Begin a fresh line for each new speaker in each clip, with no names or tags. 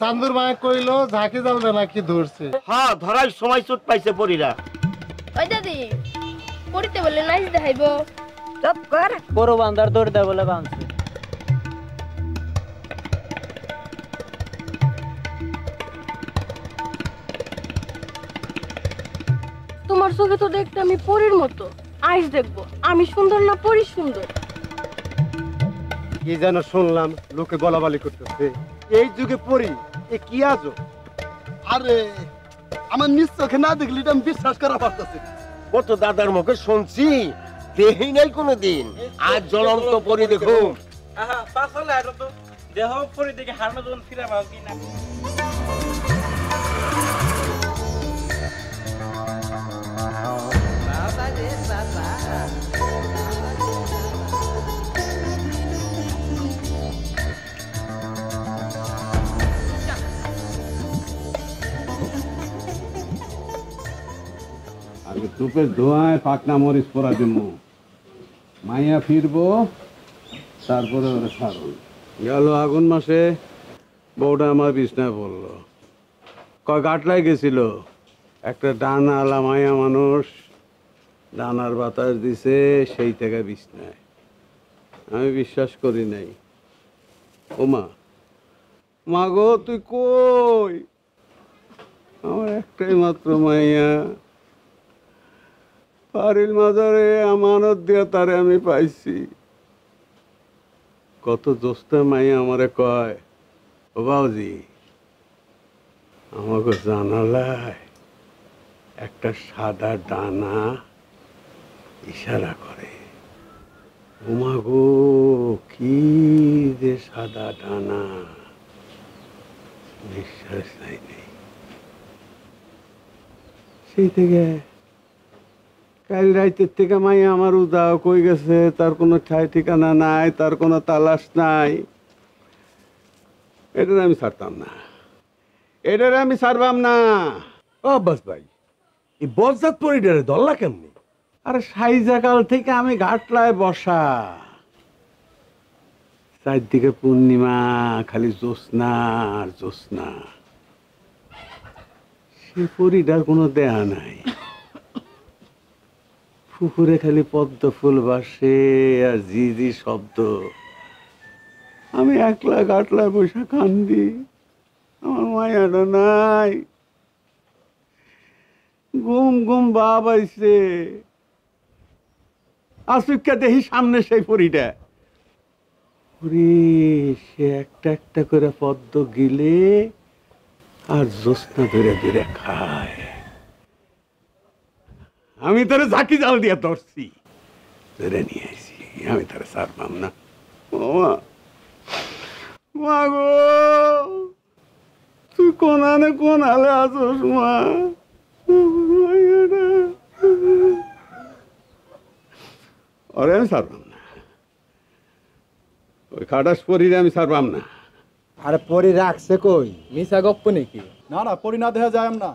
চান্দুর মায়ে কইলো ঝাঁকি জাল দে নাকি ধরছে।
হ্যাঁ ধরার সময় চোট পাইছে পরীরা।
ওই দাদি পড়িতে বলে নাইস দেখাইব।
চুপ কর
বড় বান্দার দৌড় দেয় বলে বাঁধছে।
তোমার চোখে তো দেখতে আমি পরীর মতো। আইস দেখব আমি সুন্দর না পরি সুন্দর?
কি যেন শুনলাম লোকে বলাবালি করতেছে। এই যুগে পড়ি এ কি আজো আরে আমার নিজ চোখে না দেখলি আমি বিশ্বাস করা পারতেছি
কত দাদার মুখে শুনছি দেহি নাই কোনো দিন আজ জ্বলন্ত পরি
তো দেহ পরে দেখে হারমে যখন ফিরে পাও কি না?
আগে টুপের ধোঁয়ায় পাকনা মরিচ পরা দিব মাইয়া ফিরবো, তারপরে ওরা ছাড়ুন গেল আগুন মাসে, বউটা আমার বিছনায় পড়ল। কয় গাটলায় গেছিল? একটা ডানা আলা মায়া মানুষ, ডানার বাতাস দিছে সেই থেকে বিছনায়। আমি বিশ্বাস করি নাই। ওমা মা গো, তুই কই? আমার একটাই মাত্র মাইয়া। পারিল মাজারে, আমানত দিয়া তারে আমি পাইছি। কত দোস্ত মাই আমারে কয়, ও বাউজি আমাকে জানালায় একটা সাদা ডানা ইশারা করে। উমা গো কি যে সাদা ডানা? বিশ্বাস নাই নেই সেই থেকে কাল রাইতের থেকে মাই আমার উদাও কই গেছে? তার কোনো ঠাই ঠিকানা নাই তার কোনো তালাশ নাই। এটার আমি ছাড়তাম না। এটার আমি ছাড়বাম না।
ও আব্বাস ভাই এই বজ্জাত পরিডারে দল্লা কেমনি?
আরে সাইজাকাল থেকে আমি ঘাটলায় বসা। চারদিকে পূর্ণিমা খালি জ্যোৎস্না আর জ্যোৎস্না। সে পরিডার কোনো দেয়া নাই। পুকুরে খালি পদ্ম ফুল বাসে আর জি জি শব্দ। আমি একলা গাটলায় বসে কান্দি, আমার মায়াটা নাই। গুম গুম বাপ আইছে। আসুকা দেখি সামনে সেই পরিটা। ওরে, সে একটা একটা করে পদ্ম গিলে আর জ্যোৎস্না ধরে ধরে খায়। আমি তারে ঝাঁকি জাল দিয়ে ধরছি। ধরে নিয়ে আইছি, আমি তারে ছাড়বাম না। ও মা গো, তুই কোনানে কোন হালে আসোস মা? ওরে আমি ছাড়বাম না। ওই খাটাস পরিরে আমি ছাড়বাম না।
আরে পরি রাখছে কই?
মিসা গপ্প নাকি?
না না পরি না দেখা যায় না।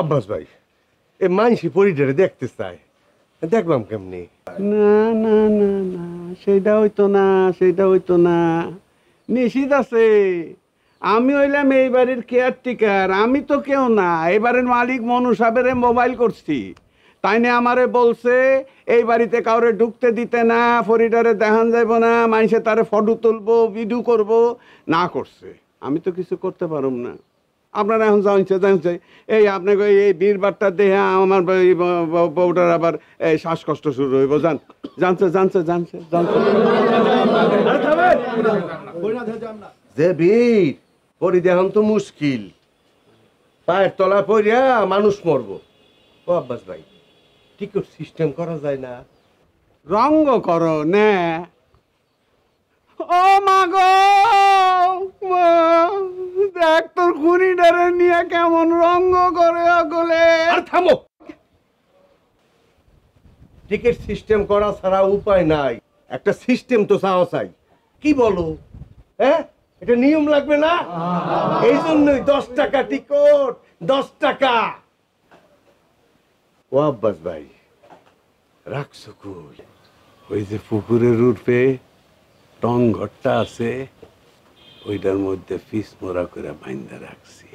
আব্বাস ভাই এ মানসি পরিডারে দেখতে চায় দেখবাম কেমনি?
না না না না সেইটা হইতো না সেইটা হইতো না। নিশ্চিত আছে। আমি হইলাম এই বাড়ির কেয়ারটেকার আমি তো কেউ না এবারের মালিক মনু সাহেবের মোবাইল করছি। তাই না আমারে বলছে এই বাড়িতে কাউরে ঢুকতে দিতে না ফরিডারে দেখান যাইব না মানুষে তারে ফটো তুলবো ভিডিও করব। না করছে। আমি তো কিছু করতে পারুম না। আপনারা এখন জানছে জানছে এই আপনাকে এই বীরবারটা দেহে আমার বউটার আবার এই শ্বাসকষ্ট শুরু হইব। জান জানছে জানছে জানছে জানছে
যে বীর পরিদেহন তো মুশকিল। পায়ের তলা পড়িয়া মানুষ মরবো। ও আব্বাস ভাই। টিকিট সিস্টেম করা যায় না।
রঙ্গ করো নে। ও মা গো মা, দেখ তোর খুনিটারে নিয়ে কেমন রঙ্গ করে অগলে।
আর থামো। টিকিট সিস্টেম করা ছাড়া উপায় নাই। একটা সিস্টেম তো চাওয়া চাই। কি বলো? হ্যাঁ এটা নিয়ম লাগবে না? এই জন্যই দশ টাকা টিকট দশ টাকা। ও আব্বাস ভাই রাখছো কই
ওই যে পুকুরের উঠবে টং ঘরটা আছে, ওইটার মধ্যে পিস মোড়া করে বাইন্দা রাখছি।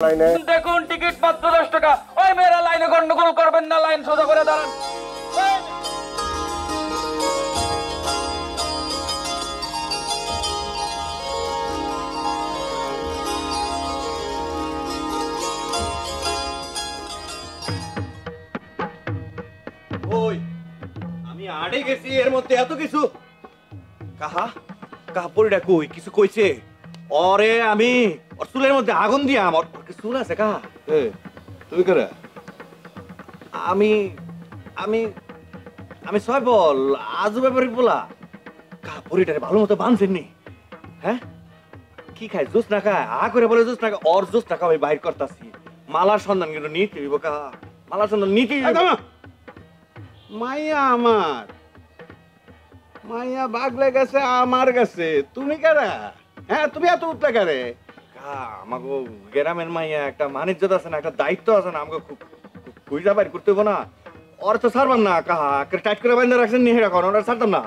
দেখুন টিকিট মাত্র দশ টাকা। ওই মেয়েরা লাইনে গন্ডগোল করবেন না লাইন সোজা করে দাঁড়ান।
আমি আড়ে গেছি এর মধ্যে এত কিছু। কাহা? কাহা কই? কিছু কইছে? অরে আমি ওর চুলের মধ্যে আগুন দিয়া আমার কি চুল আছে
এ তুই করে?
আমি আমি আমি ছয় বল আজু ব্যাপারী বলা কাহা পরিটারে ভালো মতো বাঁধছেন নি হ্যাঁ? কি খায় জুস না খায়? আ করে বলে জুস না খায় ওর জুস না খায় আমি বাইর করতাছি। মালার সন্ধান কিন্তু নিতে হইব কাহা মালার সন্ধান নিতে।
মাইয়া আমার। মাইয়া বাগলে গেছে আমার কাছে তুমি কারা? হ্যাঁ তুমি এত উঠলে কারে
আমাকে গ্রামের মাইয়া একটা মানিজ্যত আছে না একটা দায়িত্ব আছে না আমাকে খুব খুঁজা বাইর করতে হইব না। ওর তো ছাড়বাম না কাহা টাইট করে বাইন্দা রাখছেন নি হেরা করেন ওরা ছাড়তাম না।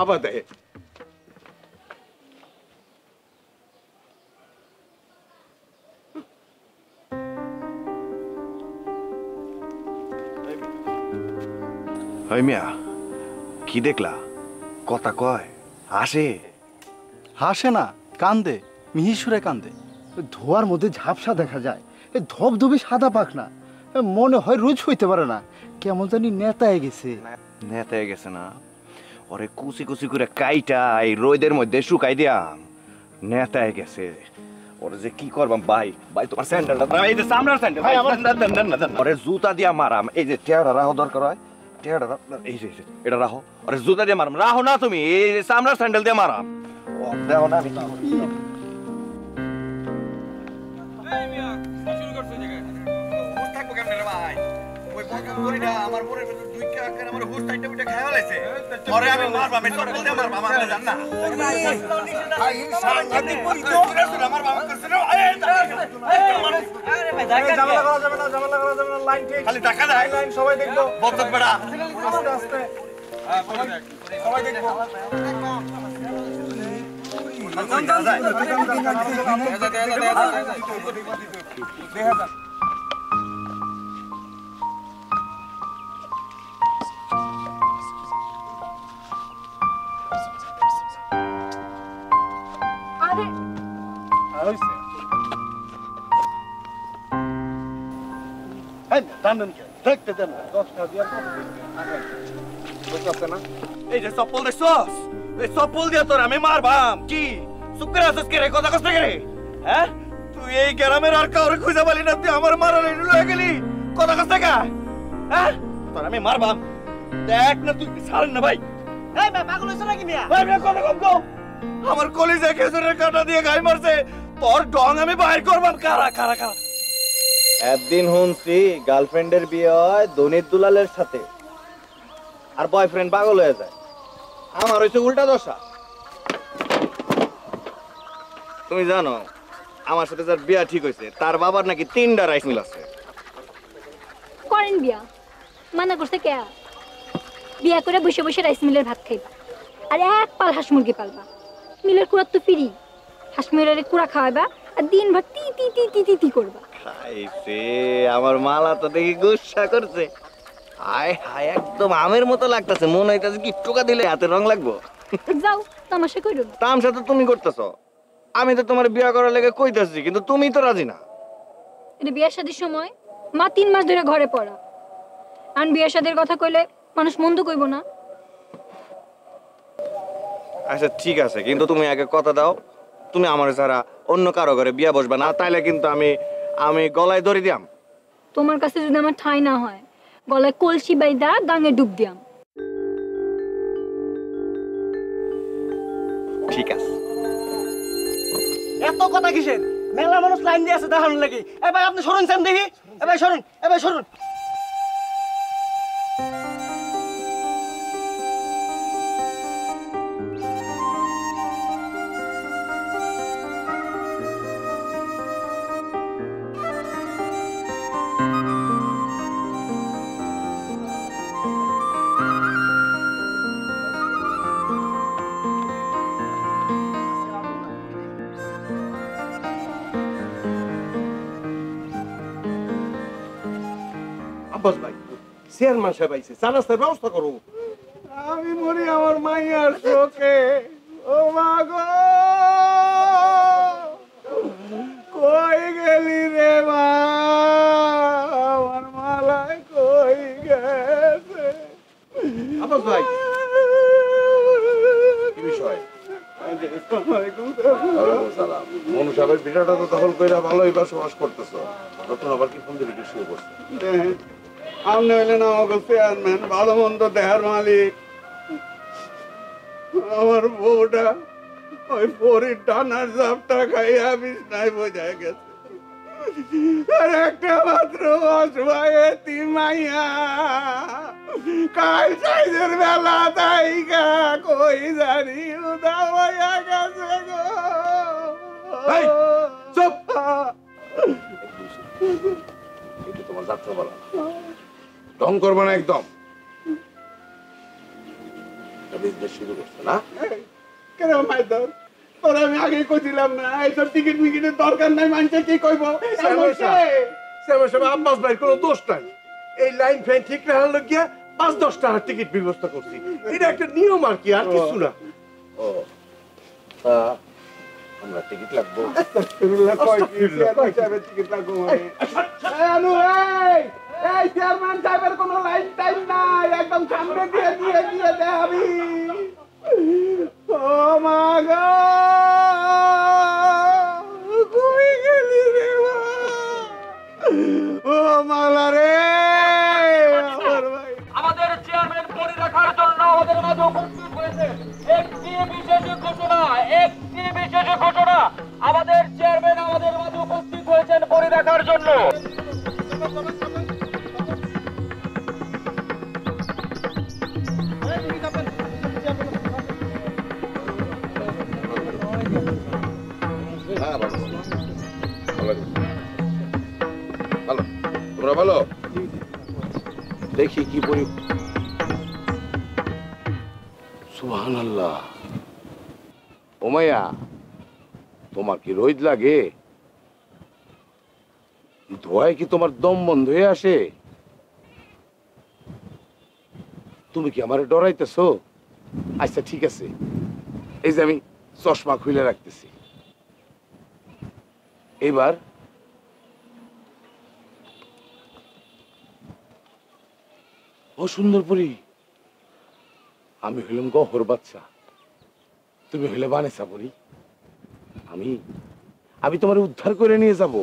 আবার দেখে।
হয় মিয়া কি দেখলা? কথা কয় আসে
হাসে না কান্দে মিহি সুরে কান্দে। ধোয়ার মধ্যে ঝাপসা দেখা যায় এই ধবধবি সাদা পাখনা। এ মনে হয় রোজ হইতে পারে না কেমন জানি নেতায় গেছে।
নেতে গেছে না? ওরে কুচি কুচি করে কাইটা এই রোদের মধ্যে শুকাই দিয়াম। নেতায় গেছে। ওরে যে কি করবাম ভাই? ভাই তোমার স্যান্ডেলটা এই যে চামড়ার স্যান্ডেল ভাই দেন। ওরে জুতা দিয়া মারাম এই যে টেয়ারা রাহো দরকার হয়। টেয়ারা রাখো, এই যে এই যে, এটা রাহো ওরে জুতা দিয়ে মারাম রাহো না তুমি এই যে চামড়ার স্যান্ডেল দিয়ে মারাম ও দেখো না ওই পরিটা আমার পরির দুই কাকের আমার হুশ টাইটা উঠে খায় লাইছে পরে আমি মারবা আমি চপ্পল দিয়ে মারবা আমার জান না। ভাই সাংঘাতিক পরি তো আমার বাবা করছে না। ঝামেলা করা যাবে না ঝামেলা করা যাবে না লাইন ঠিক। খালি টাকা দেয়। লাইন সবাই দেখব। বকত বেড়া আস্তে আস্তে। সবাই দেখব।
আরে
কে? দেখতে দেন দশটা দিয়ে বুঝতে না?
এই যে চপ্পল দেখছস? এই চপ্পল দিয়ে তোর আমি মারবাম কি? চুপ করে আছিস কে রে? কথা কষ্ট কে রে? হ্যাঁ? তুই এই গ্রামের আর কাউরে খুঁজে পালি না তুই আমার মারার এডু লয়ে গেলি। কথা কষ্ট কা? হ্যাঁ? তোর আমি মারবাম। দেখ না তুই ছাড়েন না ভাই। এই ভাই পাগল হইছ নাকি মিয়া? ভাই মিয়া কথা কম কও। আমার কলিজা খেজুরের কাঁটা দিয়ে গাই মারছে। তোর ডং আমি বাইর করবাম। কারা কারা কারা?
একদিন শুনছি গার্লফ্রেন্ডের বিয়ে হয় ধনির দুলালের সাথে। আর বয়ফ্রেন্ড পাগল হয়ে যায়। আমার হয়েছে উল্টা দশা। তুমি জানো আমার সাথে যার বিয়া ঠিক হয়েছে তার বাবার নাকি তিনটা রাইস মিল আছে।
করেন বিয়া। মানা করছে কে? বিয়া করে বসে বসে রাইস মিলের ভাত খাইবা। আর এক পাল হাঁস মুরগি পালবা। মিলের কুড়ার তো ফিরি। হাঁস মুরগির কুড়া খাওয়াবা আর দিন ভাত তি তি তি তি তি তি করবা।
খাইছে আমার মালা তো দেখি গুসা করছে। হায় হায় একদম আমের মতো লাগতেছে। মনে হইতাছে কি টোকা দিলে হাতে রং লাগবো।
যাও তামাশা
তামসা তো তুমি করতেছ। আমি তো তোমার বিয়া করার লেগে কইতাছি কিন্তু তুমি তো রাজি না।
এটা বিয়ের শাদির সময়? মা তিন মাস ধরে ঘরে পড়া। আর বিয়ের শাদির কথা কইলে মানুষ মন্দ কইব না।
আচ্ছা ঠিক আছে কিন্তু তুমি আগে কথা দাও। তুমি আমার ছাড়া অন্য কারও ঘরে বিয়া বসবে না তাইলে কিন্তু আমি আমি গলায় দড়ি দিয়াম।
তোমার কাছে যদি আমার ঠাঁই না হয় গলায় কলসি বাইদা গাঙে ডুব দিয়াম।
ঠিক আছে।
এত কথা কিসের? মেলা মানুষ লাইন দিয়ে আছে দেখানোর লাগি। এ ভাই আপনি সরুন সেম দেখি। এ ভাই সরুন এ ভাই সরুন।
চেয়ারম্যান সাহেব আইছে ব্যবস্থা করো।
আমি মরি আমার মাইয়ার চোখে। ও মা গো! কই গেলি রে মা? আমার মালায় কই গেছে?
আব্বাস ভাই কি বিষয়? মনু সাহেবের বিটাটা তো দখল করে ভালোই বসবাস করতেছো। নতুন আবার কি ফোন দিবি শুরু করছে?
হইলেন আমাকে চেয়ারম্যান ভালো মন্দ দেহার মালিক। আমার বউটা ওই পরির টানার জাপটা খাইয়া বিছনায় বোঝায় গেছে। আর একটা মাত্র অসহায় তিমাইয়া কাল সাইজের বেলা তাইকা কই জানি উদা হইয়া গেছে গো।
চুপ! এটা তোমার যাত্রা বলা। ঢং করবে না একদম। শুরু করছে না?
কেন মাইদর তোর আমি আগে কইছিলাম না এইসব টিকিট মিকিটের দরকার নাই মানুষে কি কইব?
শ্যামা সাহেব আব্বাস ভাই কোনো দোষ নাই। এই লাইন ফ্যান ঠিক রাখার লাগিয়া পাঁচ দশ টাকার টিকিট ব্যবস্থা করছি। এটা একটা নিয়ম আর কি আর কিছু না। ও তা আমরা টিকিট লাগবো।
এই চেয়ারম্যান সাহেবের কোনো লাইন টাইম নাই, একদম সামনে দিয়ে দিয়ে দিয়ে দে আমি। ও মা গো মালা রে
আমাদের চেয়ারম্যান জন্য আমাদের মাঝে উপস্থিত আমাদের চেয়ারম্যান আমাদের হয়েছেন পরি রাখার জন্য।
কি পরি সুহান আল্লাহ তোমার কি রোদ লাগে? ধোয়ায় কি তোমার দম বন্ধ হয়ে আসে? তুমি কি আমারে ডরাইতেছ? আচ্ছা ঠিক আছে। এই যে আমি চশমা খুলে রাখতেছি। এবার ও সুন্দর পরি। আমি হইলাম গহর বাচ্চা। তুমি হইলে বানেসা পরি। আমি আমি তোমার উদ্ধার করে নিয়ে যাব।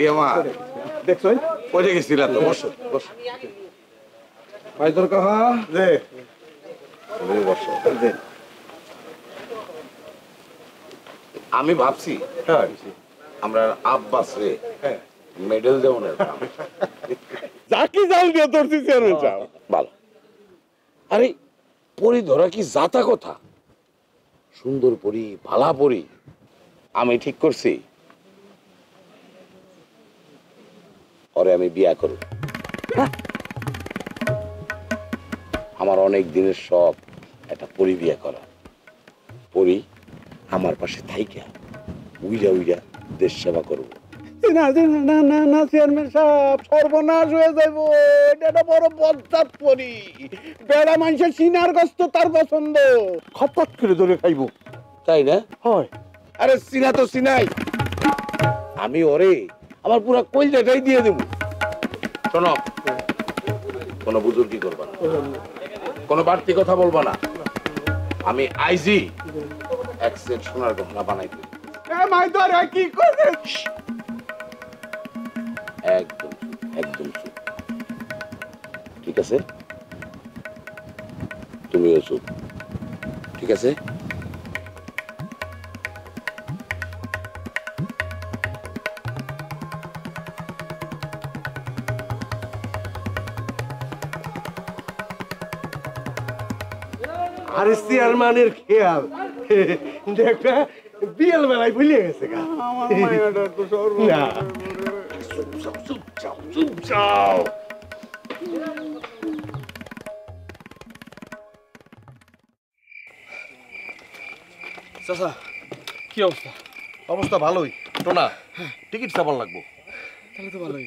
বাইরে আমার।
দেখছ
পড়ে গেছিলাম তো। বসো বসো।
ভাই তোর কাহা দে।
তুমি বসো। আমি ভাবছি আমরা আব্বাস মেডেল দেওয়ার
যাকে জাল দিয়ে ধরছি চেয়ারম্যান
ভালো। আরে পরি ধরা কি জাতা কথা? সুন্দর পরি ভালা পরি। আমি ঠিক করছি। ওরে আমি বিয়া করব। আমার অনেক দিনের শখ একটা পরি বিয়া করা। পরি আমার পাশে থাইকা উইরা উইরা দেশ সেবা করব।
না না না না না চেয়ারম্যান সাহেব সর্বনাশ হয়ে যাইব এটা একটা বড় বজ্জাত পরি। বেড়া মানুষের সিনার গস্ত তার পছন্দ। খপাত করে ধরে খাইব।
তাই না?
হয়।
আরে সিনা তো সিনাই। আমি ওরে আমার পুরা কইলটাই দিয়ে দেব। শোনো। কোনো বুজুর্গি করবা না। কোনো বাড়তি কথা বলবা না। আমি আইজি। এক সেট সোনার গহনা বানাই দেব
কি করে
একদম একদম ঠিক আছে? তুমিও চুপ। ঠিক আছে?
আরে চেয়ারম্যানের খেয়াল। দেখ বিয়েল বেলায় ভুলে গেছে গা।
আমার মায়েরা তো সর্ব
না।
চুপ চুপ যাও
চাচা কি অবস্থা?
অবস্থা ভালোই। টোনা টিকিট চাপার লাগবো।
তাহলে তো ভালোই।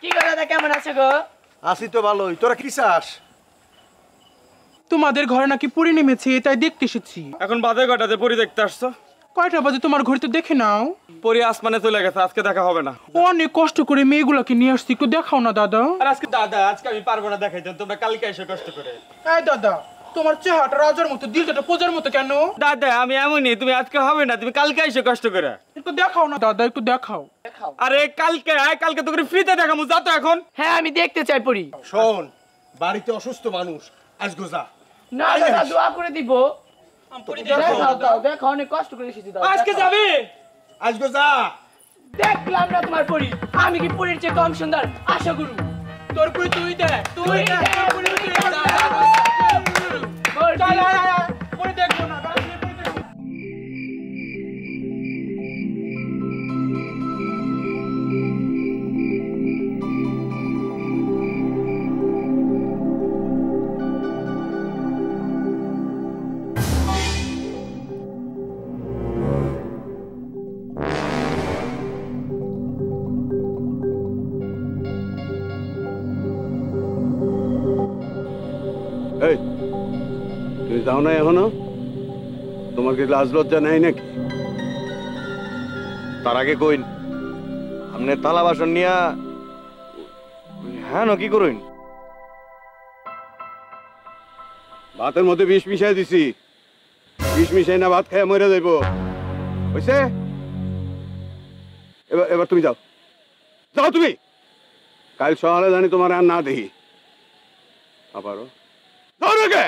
কি করে দাদা কেমন আছো গো?
আসি তো ভালোই। তোরা কি চাস?
তোমাদের ঘরে নাকি পুরি নেমেছে তাই দেখতে এসেছি।
এখন বাজে কটাতে পরি দেখতে আসছো?
কয়টা বাজে তোমার ঘড়িতে দেখে নাও।
পরি আসমানে চলে গেছে আজকে দেখা হবে না।
অনেক কষ্ট করে মেয়েগুলোকে নিয়ে আসছি একটু দেখাও না দাদা।
আর আজকে দাদা আজকে আমি পারব না দেখাইতে তোমরা কালকে এসে কষ্ট করে।
এই দাদা তোমার চেহারাটা রাজার মতো দিলটা পোজার মতো কেন?
দাদা আমি এমনই তুমি আজকে হবে না তুমি কালকে এসে কষ্ট করে।
একটু দেখাও না দাদা একটু দেখাও।
আরে কালকে আয় কালকে তো করে ফ্রিতে দেখামু যা তো এখন।
হ্যাঁ আমি দেখতে চাই পড়ি
শোন বাড়িতে অসুস্থ মানুষ আজ গোজা
না দাদা দোয়া করে দিব। দেখো অনেক কষ্ট করে এসেছি দাও
আজকে যাবে?
আজকে যা।
দেখলাম না তোমার পরি। আমি কি পরির চেয়ে কম সুন্দর? আশা করু
তোর পরি তুই দেখ তুই দেখ।
লাজ লজ্জা নাকি?
তার আগে কইন আপনি বাসন নিয়া হ্যাঁ কি করুন?
ভাতের মধ্যে বিষ মিশাই দিছি। বিষ মিশাই না ভাত খাইয়া মরে যাইব। হইছে? এবার এবার তুমি যাও। যাও তুমি! কাল সকালে জানি তোমার আর না দেখি। আবারও। না কে?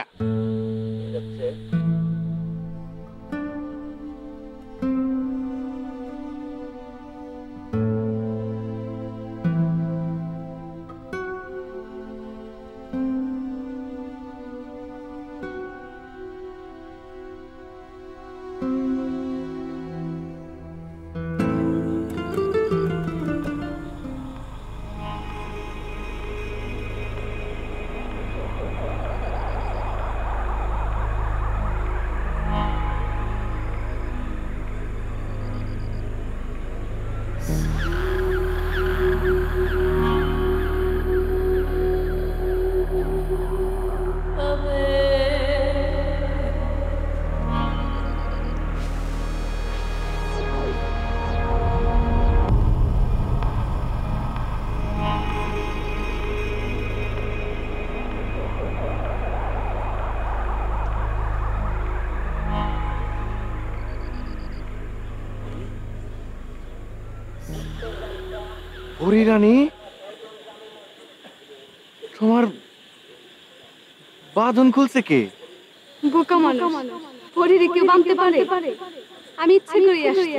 হরি রানী তোমার বাঁধন খুলছে কে?
বোকা মানুষ। শরীরে কেউ বাঁধতে পারে? আমি ইচ্ছে করে আসছি।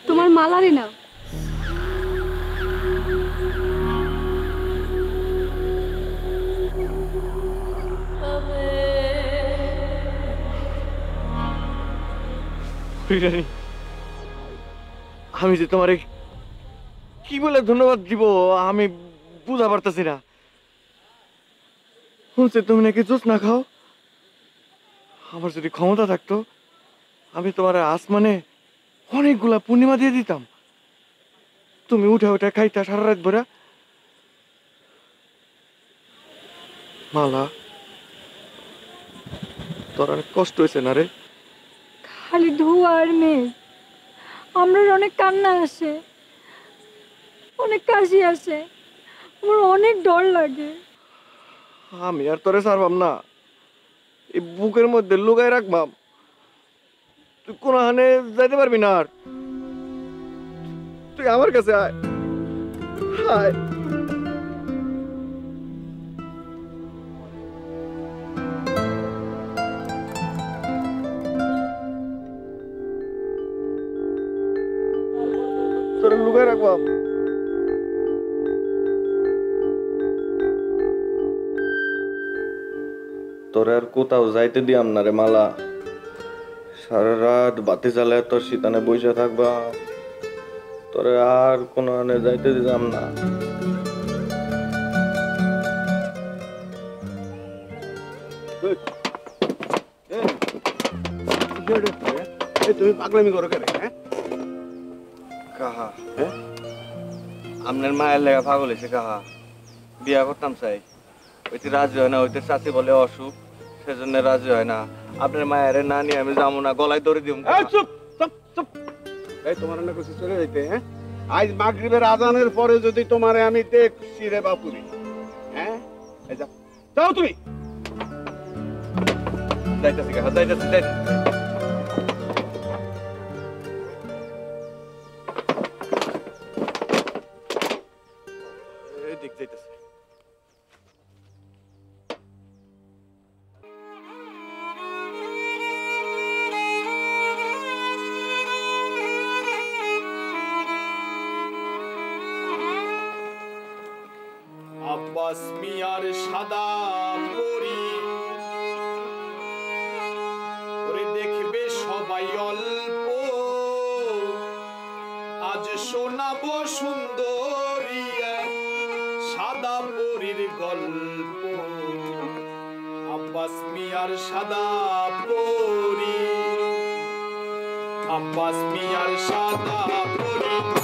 তোমার মালারে নাও।
আমি যে তোমারে কি বলে ধন্যবাদ দিব আমি বুঝা পারতেছি না। শুনছে তুমি নাকি জুস না খাও? আমার যদি ক্ষমতা থাকতো, আমি তোমার আসমানে অনেকগুলা পূর্ণিমা দিয়ে দিতাম। তুমি উঠে উঠে খাইতা সারা রাত ভরা। মালা, তোর অনেক কষ্ট হয়েছে না রে?
খালি ধোয়া আর মেঘ। আমরা অনেক কান্না আসে। অনেক কাশি আসে। আমার অনেক ডর লাগে।
আমি আর তোরে সারবাম না। এই বুকের মধ্যে লুকাই রাখবাম। তুই কোনো হানে যাইতে পারবি না আর? তুই আমার কাছে আয়। আয়। তোরে আর কোথাও যাইতে দিয়াম না রে মালা। সারা রাত বাতি জ্বালায় তোর শীতানে বসে থাকবা। তোরে আর কোনো আনে যাইতে দিতাম না।
তুমি পাগলামি করো কেন হ্যাঁ?
কাহা আপনার মায়ের লেগা পাগল হয়েছে কাহা। বিয়া করতাম চাই। ওইতে রাজি হয় না, ওইতে চাষি বলে অসুখ। সেজন্য রাজি হয় না। আপনার মায়ের না নিয়ে আমি যাব না, গলায় দড়ি
দিব। চুপ চুপ তোমার না চলে যাইতে হ্যাঁ? আজ আজানের পরে যদি তোমারে আমি দেখছি রে বাপুরি হ্যাঁ? যাও তুমি।
আব্বাস মিয়ার সাদা পরি। ওরে দেখবে সবাই অল্প। আজ শোনাবো সুন্দরী সাদা পরীর গল্প। আব্বাস মিয়ার সাদা পরি। আব্বাস মিয়ার সাদা পরি।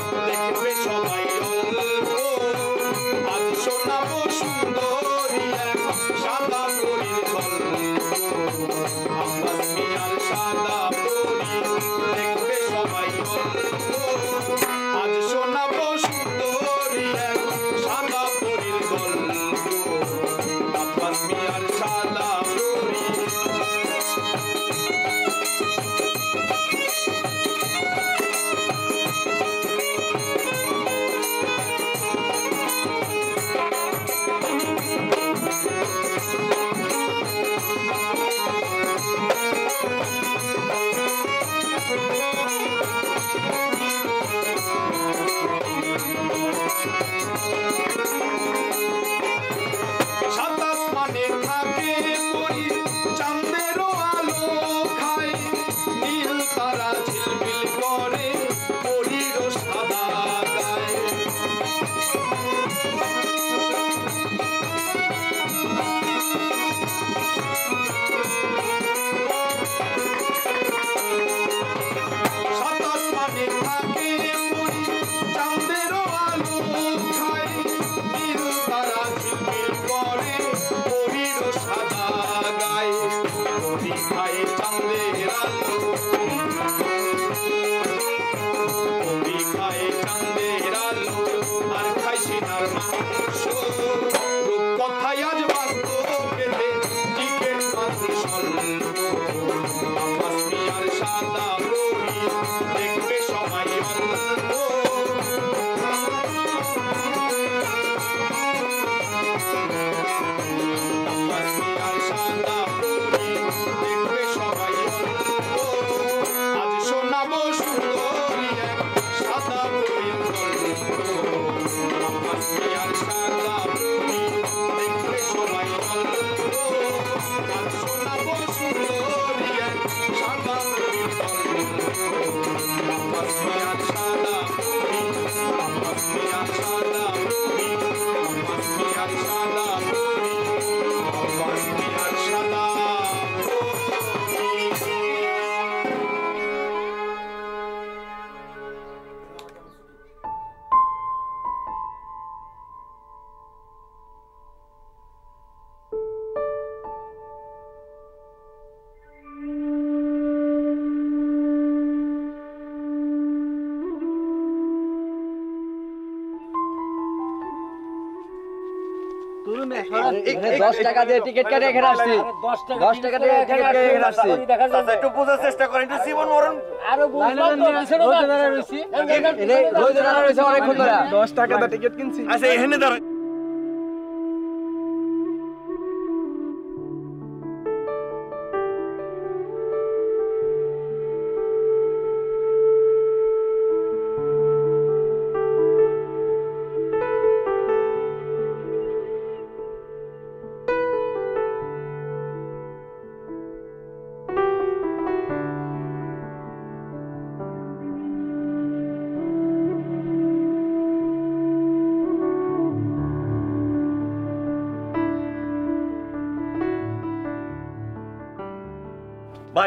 দশ টাকা দিয়ে টিকিট কেটে এখানে আসছি। দশ টাকা দিয়ে টিকিট কেটে এখানে আসছি।
চাচা একটু বোঝার চেষ্টা করেন একটু জীবন মরণ।
আরও রয়েছি অনেকক্ষণ ধরে। দশ টাকা দিয়ে টিকিট কিনছি।
আচ্ছা এখানে দাঁড়ান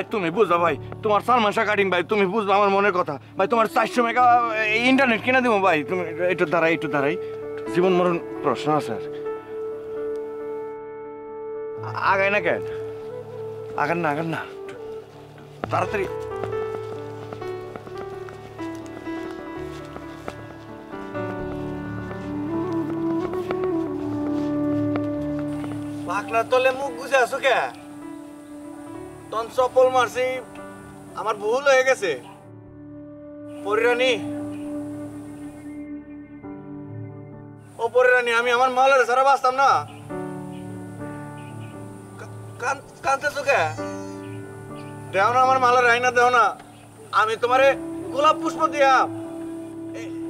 ভাই, তুমি বুঝবা ভাই, তোমার সালমান শাহ কাটিং ভাই, তুমি বুঝবা আমার মনের কথা। ভাই, তোমার চারশো মেগা ইন্টারনেট কিনে দিব ভাই, তুমি একটু দাঁড়াই একটু দাঁড়াই। জীবন মরণ প্রশ্ন আছে আগায় না কেন? আগান না আগান না। তাড়াতাড়ি।
পাকলার তলে মুখ গুজে আছো কে? চপল মারছি আমার ভুল হয়ে গেছে। পরিরানী ও পরিরানী আমি আমার মালের সারা বাঁচতাম না। কে দেও না আমার মালের আইনা দেও না। আমি তোমারে গোলাপ পুষ্প দিয়া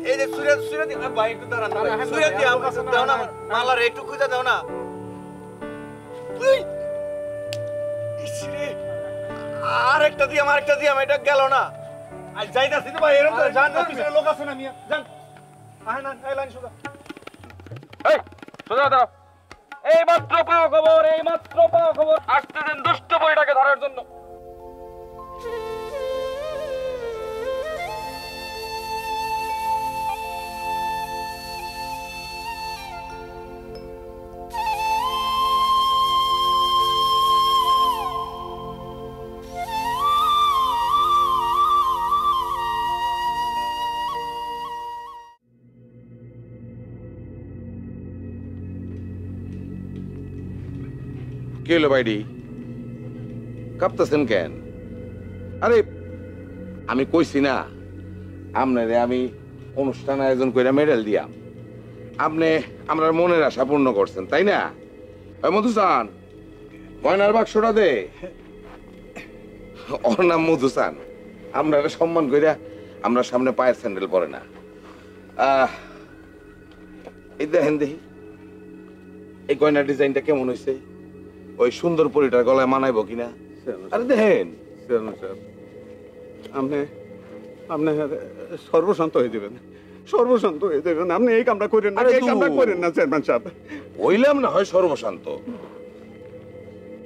এই যে সুরে সুরে দিয়া ভাই একটু দাঁড়ান ভাই। সুরে দিয়া দেও না মালার খুঁজে দেও না। আর দিয়ে দিয়াম আর একটা দিয়াম এটা গেল না। আর যাইতাছি তো ভাই এরকম করে যান না পিছনে লোক আছে না মিয়া? যান। আহে না এই লাইন সোজা।
এই সোজা দাও এই মাত্র পাওয়া খবর এই মাত্র পাওয়া খবর। আসতেছেন দুষ্ট বইটাকে ধরার জন্য।
কে হলো বাইডি কাঁপতেছেন কেন? আরে, আমি কইছি না, আপনারে আমি অনুষ্ঠান আয়োজন করে মেডেল দিয়া আপনি আমরা মনের আশা পূর্ণ করছেন, তাই না? মধুসান, গয়নার বাক্সটা দে। ওর নাম মধুসান। আমরা সম্মান কইরা আমরা সামনে পায়ের স্যান্ডেল পরে না। এই দেখেন দেখি, এই গয়নার ডিজাইনটা কেমন হয়েছে ওই সুন্দর পরিটার গলায় মানাইবো কিনা? আরে দেখেন।
আপনি আপনি সর্বশান্ত হয়ে যাবেন। সর্বশান্ত হয়ে যাবেন। আপনি এই কামটা করেন না এই কামটা। করেন না চেয়ারম্যান সাহেব।
হইলাম না হয় সর্বশান্ত।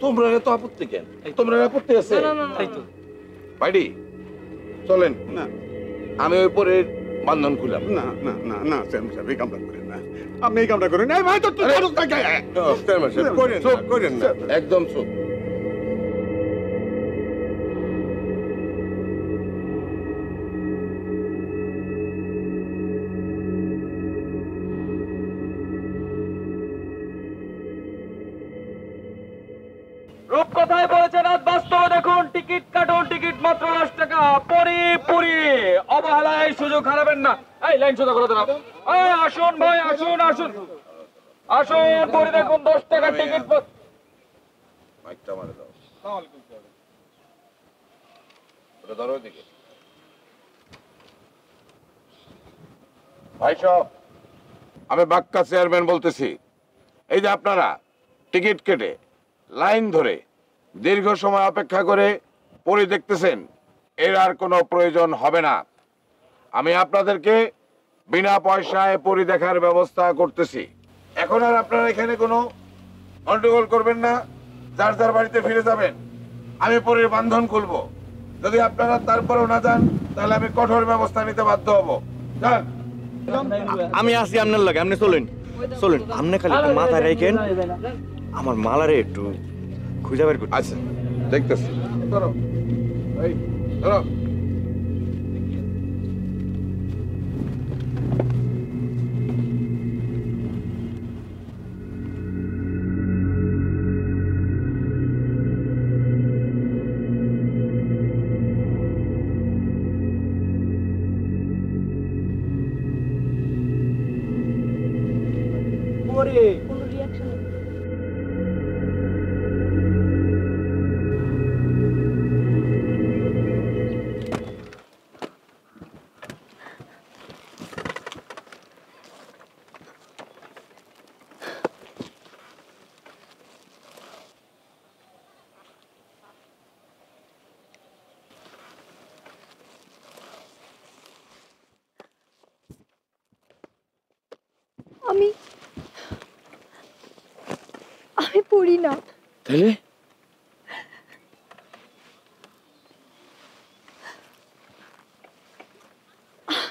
তোমরা তো আপত্তি কেন? তোমরা আপত্তি আছে? বাইডি চলেন।
না।
আমি ওই পরে বান্ধন খুলাম
না না না না চেয়ারম্যান সাহেব এই কামটা করেন। আপনি এই কামটা করেন।
একদম চুপ।
কথায় বলেছেন আজ বাস্তবে দেখুন টিকিট কাটুন টিকিট মাত্র দশ টাকা। পরি পুরি। অবহেলায় সুযোগ হারাবেন না। এই লাইন সোজা করে দেন আসুন ভাই আসুন আসুন। আসুন দেখুন দশ টাকা টিকিট পর-
মাইকটা মারে দাও। ওটা ধরো ওদিকে ভাই সব। আমি বাক্কা চেয়ারম্যান বলতেছি। এই যে আপনারা টিকিট কেটে লাইন ধরে দীর্ঘ সময় অপেক্ষা করে পরি দেখতেছেন এর আর কোনো প্রয়োজন হবে না। আমি আপনাদেরকে বিনা পয়সায় পরি দেখার ব্যবস্থা করতেছি। এখন আর আপনারা এখানে কোনো গন্ডগোল করবেন না যার যার বাড়িতে ফিরে যাবেন। আমি পরের বান্ধন খুলব। যদি আপনারা তারপরেও না যান তাহলে আমি কঠোর ব্যবস্থা নিতে বাধ্য হব। যান।
আমি আসি আপনার লাগে আপনি চলেন। চলেন আপনি খালি মাথায় রাখেন। আমার মালারে একটু খুঁজে বের করতে।
আচ্ছা দেখতেছি। ধরো। এই ধরো।
পড়ি না।
তাহলে?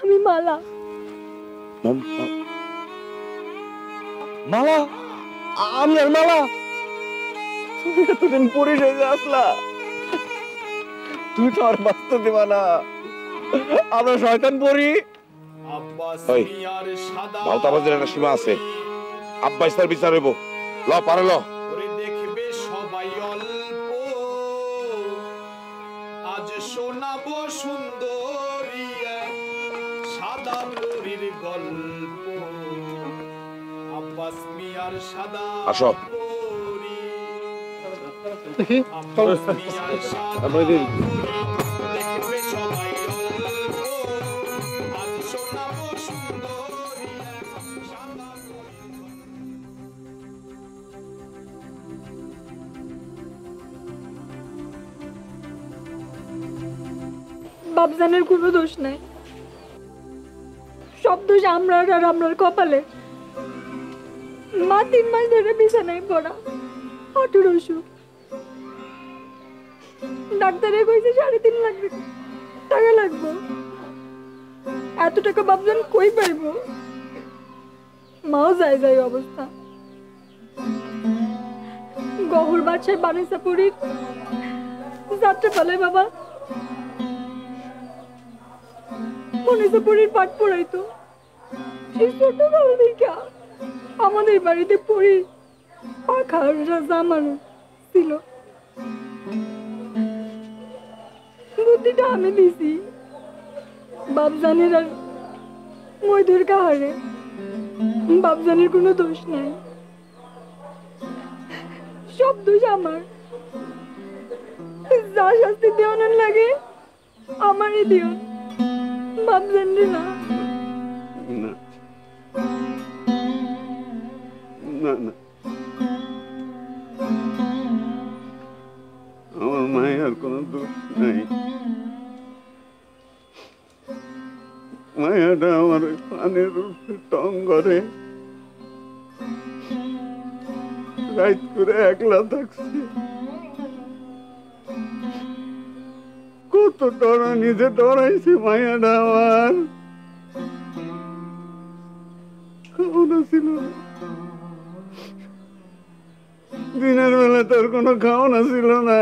আমি মালা।
মালা? আমি আর মালা? তুমি এতদিন পরিচয় আসলা। তুই তো আর বাঁচতে দিবা না। আমরা শয়তান পড়ি
ভাওতাবাজির একটা সীমা আছে। আব্বাই তার বিচার হইব। ল পারে ল।
গল্প।
বাবজানের কোনো দোষ নাই। সব দোষ আমরা আর আমরার কপালে। মা তিন মাস ধরে বিছানায় পড়া হাঁটুর অসুখ। ডাক্তারে কইছে সাড়ে তিন লাখ টাকা লাগবে। এত টাকা বাবজান কই পাইব? মাও যায় যায় অবস্থা। গহর বাদশার বানিসা পুরীর যাত্রা পালে বাবা। মনীষাপুরীর পাঠ পড়াইতো। সেই ছোটবেলা থেকে আমাদের বাড়িতে পড়ি পাখার জামানো ছিল। বুদ্ধিটা আমি দিছি। বাপজানের আর মৈধুর কাহারে বাপজানের কোনো দোষ নাই। সব দোষ আমার। যা শাস্তি দেওয়ানোর লাগে আমারই দিও। বাপজান রে না
না। না আমার মায়ের কোনো দোষ নাই মায়াটা আমার পানের টং করে রাইত করে একলা থাকছে কত ডরা নিজে ডরাইছে মায়াটা আমার দিনের বেলা তোর কোনো খাওয়ানো ছিল না।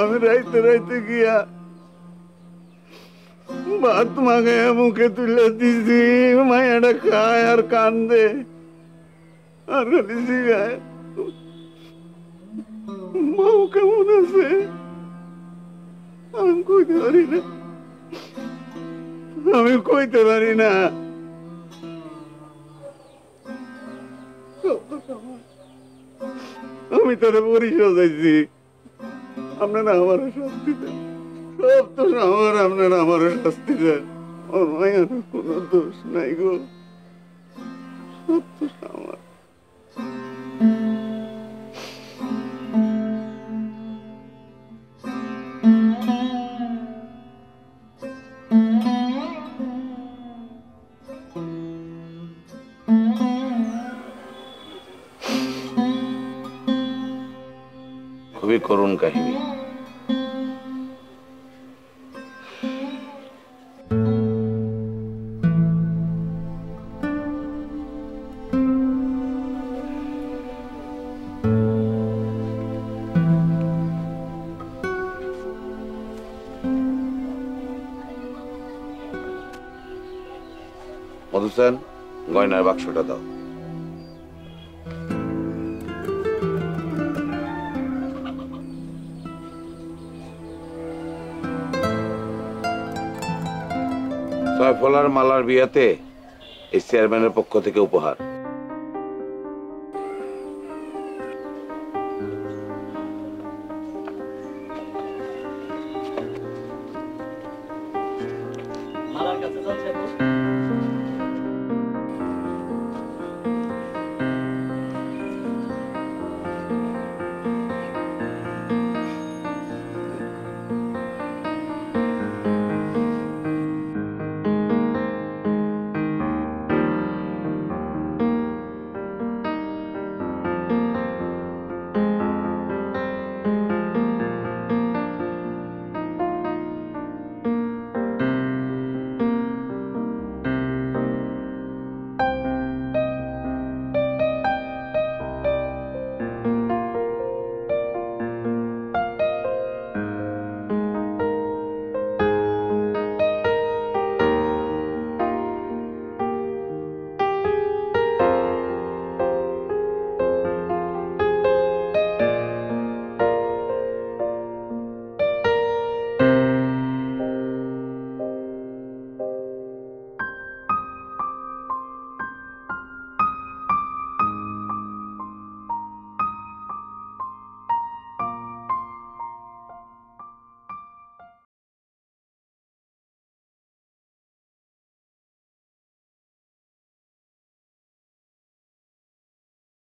আমি রাইতে রাইতে গিয়া ভাত মাগাইয়া মুখে তুলে দিছি, মায়াটা খায় আর কান্দে। আর খালি মাও কেমন আছে? আমি কইতে পারি না। আমি কইতে পারি না। আমি তোরে পরিচয় দিয়েছি আপনারা আমার শাস্তি দেন। সব তো আমার, আপনারা আমার শাস্তি দেন। আমার মায়ের কোনো দোষ নাই গো। সব তো আমার।
करून कहीं भी বিয়াতে এই চেয়ারম্যানের পক্ষ থেকে উপহার।